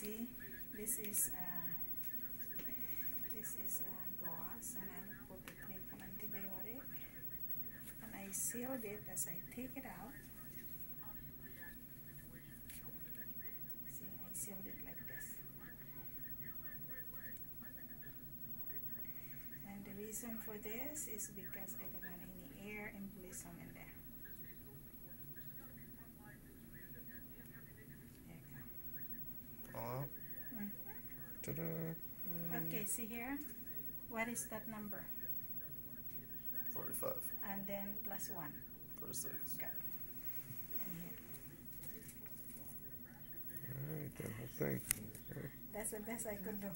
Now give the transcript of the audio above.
this is uh, this is uh, gauze and I put the triple antibiotic and I sealed it as I take it out. See, I sealed it like this. And the reason for this is because I Ta-da. Okay, see here? What is that number? 45. And then plus one. 46. Got it. All right, the whole thing. That's the best I could do.